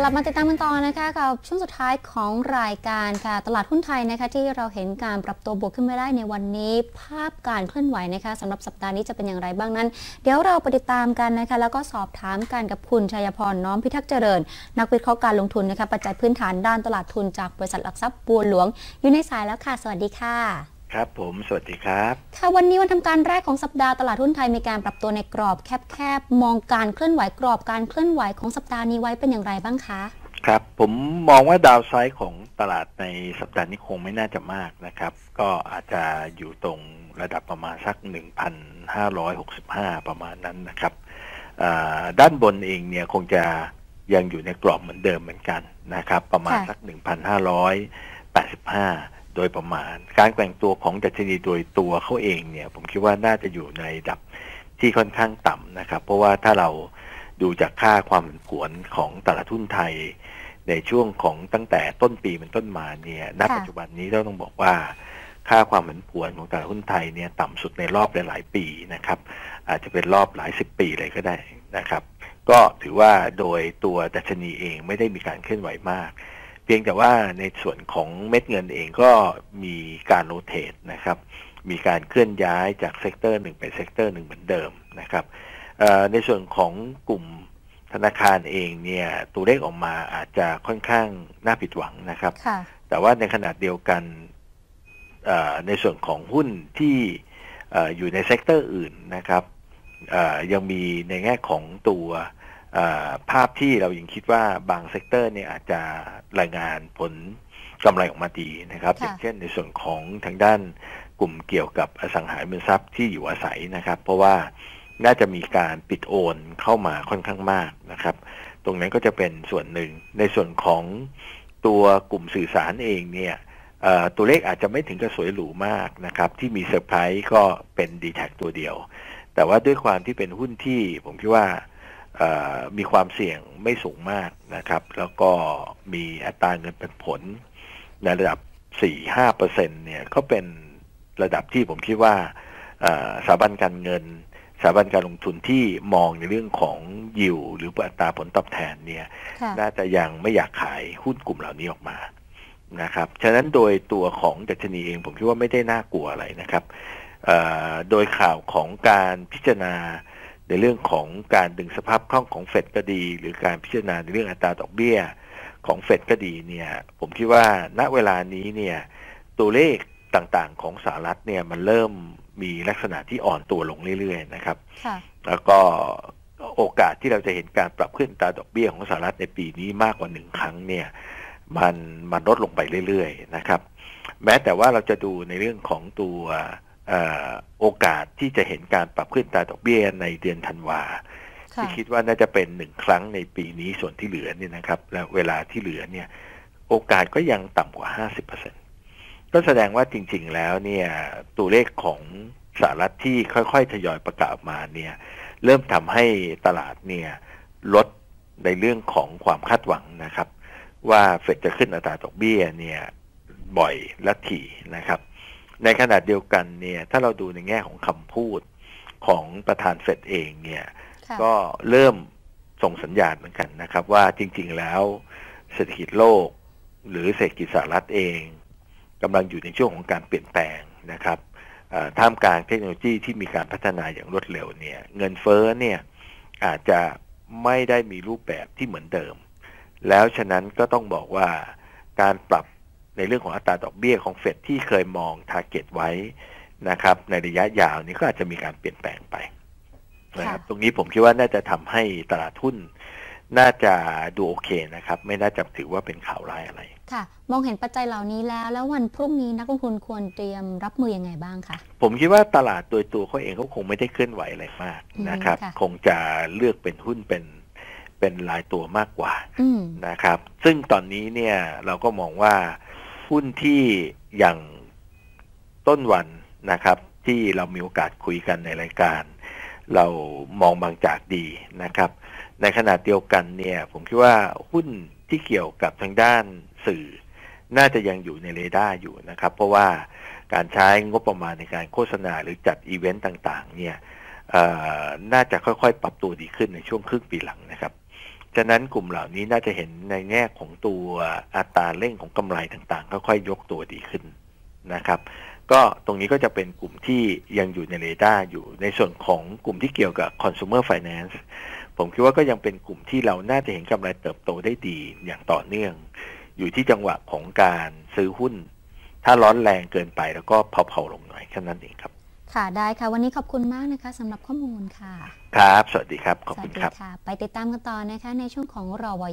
กลับมาติดตามกันต่อนะคะกับช่วงสุดท้ายของรายการค่ะ ตลาดหุ้นไทยนะคะ ที่เราเห็นการปรับตัวบวกขึ้นมาได้ในวันนี้ ภาพการเคลื่อนไหวนะคะสำหรับสัปดาห์นี้จะเป็นอย่างไรบ้างนั้น เดี๋ยวเราไปติดตามกันนะคะ แล้วก็สอบถามกันกับคุณชัยพรน้อมพิทักษ์เจริญ นักวิเคราะห์การลงทุนนะคะปัจจัยพื้นฐานด้านตลาดทุนจากบริษัทหลักทรัพย์บัวหลวง อยู่ในสายแล้วค่ะ สวัสดีค่ะ ครับผม สวัสดีครับ ค่ะวันนี้วันทำการแรกของสัปดาห์ตลาดหุ้นไทยมีการปรับตัวในกรอบแคบๆ มองการเคลื่อนไหวกรอบการเคลื่อนไหวของสัปดาห์นี้ไว้เป็นอย่างไรบ้างคะ ครับ ผมมองว่าดาวไซด์ของตลาดในสัปดาห์นี้คงไม่น่าจะมากนะครับ ก็อาจจะอยู่ตรงระดับประมาณสัก 1,565 ประมาณนั้นนะครับอ่าด้านบนเองเนี่ยคงจะยังอยู่ในกรอบเหมือนเดิมเหมือนกันนะครับ ประมาณค่ะสัก 1,585 โดยประมาณ การแกว่งตัวของดัชนีโดยตัวเขาเองเนี่ย ผมคิดว่าน่าจะอยู่ในดับที่ค่อนข้างต่ำนะครับ เพราะว่าถ้าเราดูจากค่าความผันผวนของตลาดหุ้นไทย ในช่วงของตั้งแต่ต้นปีเป็นต้นมาเนี่ยณปัจจุบันนี้เราต้องบอกว่าค่าความผันผวนของตลาดหุ้นไทยเนี่ยต่ำสุดในรอบหลาย ๆ ปีนะครับ อาจจะเป็นรอบหลายสิบปีเลยก็ได้นะครับ ก็ถือว่าโดยตัวดัชนีเองไม่ได้มีการเคลื่อนไหวมาก พียงแต่ว่าในส่วนของเม็ดเงินเองก็มีการ rotate นะครับ มีการเคลื่อนย้ายจาก sector หนึ่งไป sector หนึ่งเหมือนเดิมนะครับเอ่อในส่วนของกลุ่มธนาคารเองเนี่ย ตัวเลขออกมาอาจจะค่อนข้างน่าผิดหวังนะครับค่ะแต่ว่าในขณะเดียวกันเอ่อในส่วนของหุ้นที่เอ่ออยู่ใน sector อื่นนะครับเอ่อยังมีในแง่ของตัวเอ่อ ภาพที่เรายังคิดว่าบาง sector เนี่ยอาจจะรายงานผลกำไรออกมาดีนะครับค่ะอย่างเช่นในส่วนของทางด้านกลุ่มเกี่ยวกับอสังหาริมทรัพย์ที่อยู่อาศัยนะครับ เพราะว่าน่าจะมีการปิดโอนเข้ามาค่อนข้างมากนะครับ ตรงนั้นก็จะเป็นส่วนหนึ่งในส่วนของตัวกลุ่มสื่อสารเองเนี่ยเอ่อตัวเลขอาจจะไม่ถึงกับสวยหรูมากนะครับ ที่มีเซอร์ไพรส์ก็เป็นดีแท็ตัวเดียว แต่ว่าด้วยความที่เป็นหุ้นที่ผมคิดว่าเอ่อ มีความเสี่ยงไม่สูงมากนะครับ แล้วก็มีอัตราเงินเป็นผล ในระดับ 4-5เปอร์เซ็นเนี่ยก็เป็นระดับที่ผมคิดว่าเอ่อสถาบันการเงินสถาบันการลงทุนที่มองในเรื่องของยิวหรืออัตราผลตอบแทนเนี่ยค่ะน่าจะยังไม่อยากขายหุ้นกลุ่มเหล่านี้ออกมานะครับ ฉะนั้นโดยตัวของดัชนีเองผมคิดว่าไม่ได้น่ากลัวอะไรนะครับเอ่อโดยข่าวของการพิจารณา ในเรื่องของการดึงสภาพคล่องของเฟดก็ดี หรือการพิจารณาในเรื่องอัตราดอกเบี้ยของเฟดก็ดีเนี่ยผมคิดว่าณเวลานี้เนี่ยตัวเลขต่างๆของสหรัฐเนี่ยมันเริ่มมีลักษณะที่อ่อนตัวลงเรื่อยๆนะครับค่ะแล้วก็โอกาสที่เราจะเห็นการปรับขึ้นอัตราดอกเบี้ยของสหรัฐในปีนี้มากกว่าหนึ่งครั้งเนี่ยมันมันลดลงไปเรื่อยๆนะครับ แม้แต่ว่าเราจะดูในเรื่องของตัวเอ่อ โอกาสที่จะเห็นการปรับขึ้นอัตราดอกเบี้ยในเดือนธันวาค่ะที่คิดว่าน่าจะเป็นหนึ่งครั้งในปีนี้ส่วนที่เหลือเนี่ยนะครับ และเวลาที่เหลือเนี่ย โอกาสก็ยังต่ำกว่า 50%ก็แสดงว่าจริง ๆ แล้วเนี่ยตัวเลขของสหรัฐที่ค่อยๆ ทยอยประกาศออกมาเนี่ย เริ่มทำให้ตลาดเนี่ยลดในเรื่องของความคาดหวังนะครับ ว่าเฟดจะขึ้นอัตราดอกเบี้ยเนี่ยบ่อยและถี่นะครับ ในขณะเดียวกันเนี่ย ถ้าเราดูในแง่ของคำพูดของประธานเฟดเองเนี่ยค่ะก็เริ่มส่งสัญญาณเหมือนกันนะครับ ว่าจริง ๆ แล้วเศรษฐกิจโลก หรือเศรษฐกิจสหรัฐเองกำลังอยู่ในช่วงของการเปลี่ยนแปลงนะครับเอ่อท่ามกลางเทคโนโลยีที่มีการพัฒนาอย่างรวดเร็วเนี่ย เงินเฟ้อเนี่ยอาจจะไม่ได้มีรูปแบบที่เหมือนเดิม แล้วฉะนั้นก็ต้องบอกว่าการปรับ ในเรื่องของอัตราดอกเบี้ยของเฟดที่เคยมองทาร์เก็ตไว้นะครับ ในระยะยาวนี้ก็อาจจะมีการเปลี่ยนแปลงไปนะครับค่ะตรงนี้ผมคิดว่าน่าจะทำให้ตลาดหุ้นน่าจะดูโอเคนะครับ ไม่น่าจะถือว่าเป็นข่าวร้ายอะไร ค่ะ มองเห็นปัจจัยเหล่านี้แล้ว แล้ววันพรุ่งนี้นักลงทุนควรเตรียมรับมือยังไงบ้างคะผมคิดว่าตลาดโดยตัวเขาเองเขาคงไม่ได้เคลื่อนไหวอะไรมากอืมนะครับค่ะคงจะเลือกเป็นหุ้นเป็นเป็นรายตัวมากกว่าอืมนะครับ ซึ่งตอนนี้เนี่ยเราก็มองว่า หุ้นที่อย่างต้นวันนะครับ ที่เรามีโอกาสคุยกันในรายการ เรามองบางจากดีนะครับ ในขณะเดียวกันเนี่ย ผมคิดว่าหุ้นที่เกี่ยวกับทางด้านสื่อ น่าจะยังอยู่ในเรดาร์อยู่นะครับ เพราะว่าการใช้งบประมาณในการโฆษณาหรือจัดอีเวนต์ต่าง ๆ เนี่ยน่าจะค่อยๆ ปรับตัวดีขึ้นในช่วงครึ่งปีหลังนะครับ ฉะนั้นกลุ่มเหล่านี้น่าจะเห็นในแง่ของตัวอัตราเร่งของกำไรต่างๆค่อยๆยกตัวดีขึ้นนะครับ ก็ตรงนี้ก็จะเป็นกลุ่มที่ยังอยู่ในเรดาร์อยู่ในส่วนของกลุ่มที่เกี่ยวกับ consumer finance ผมคิดว่าก็ยังเป็นกลุ่มที่เราน่าจะเห็นกำไรเติบโตได้ดีอย่างต่อเนื่อง อยู่ที่จังหวะของการซื้อหุ้น ถ้าร้อนแรงเกินไปแล้วก็เผาๆลงหน่อยแค่นั้นเองครับ ค่ะได้ค่ะ วันนี้ขอบคุณมากนะคะสำหรับข้อมูลค่ะ ครับ สวัสดีครับ ขอบสวัคุสณดีครับค่ะไปติดตามกันต่อนะคะในช่วงของรอว